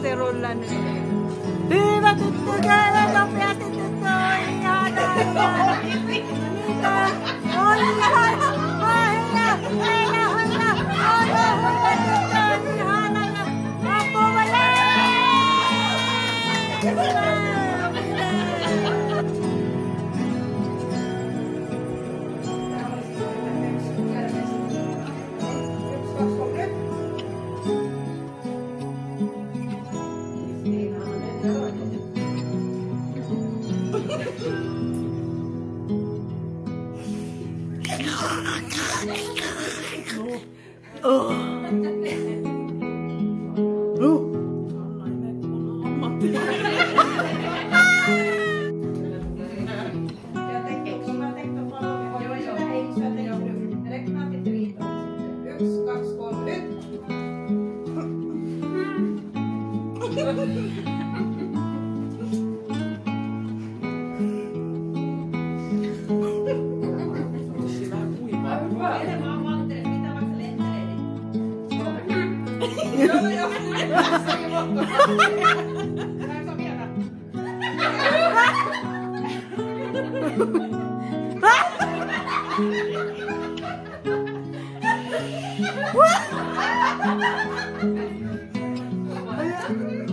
kolesterollanı. Hüva tuttu kere kapıya tuttu. İyi Oh. Oh. Yksi, kaksi, kolme, nyt. Mm.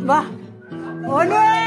Bah. Oh, no.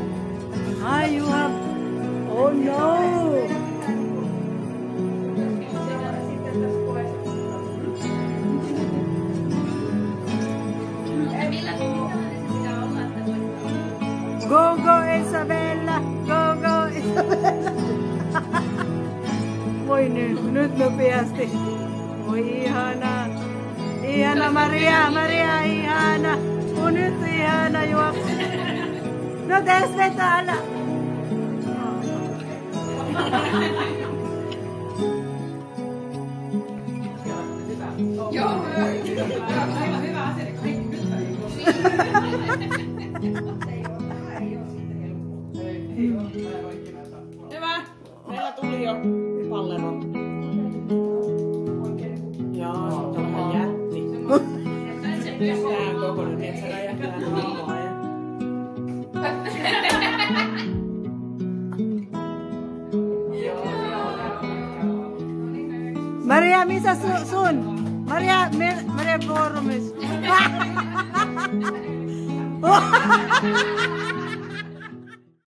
Nyt, nyt nopeasti. Oi ihana. Ihana Maria, Maria ihana. Kun nyt ihana juoksu. No tässä vetää Joo, hyvä, hyvä asia. Kaikki nyt Next time, go for I'm Maria Misa soon. Maria Maria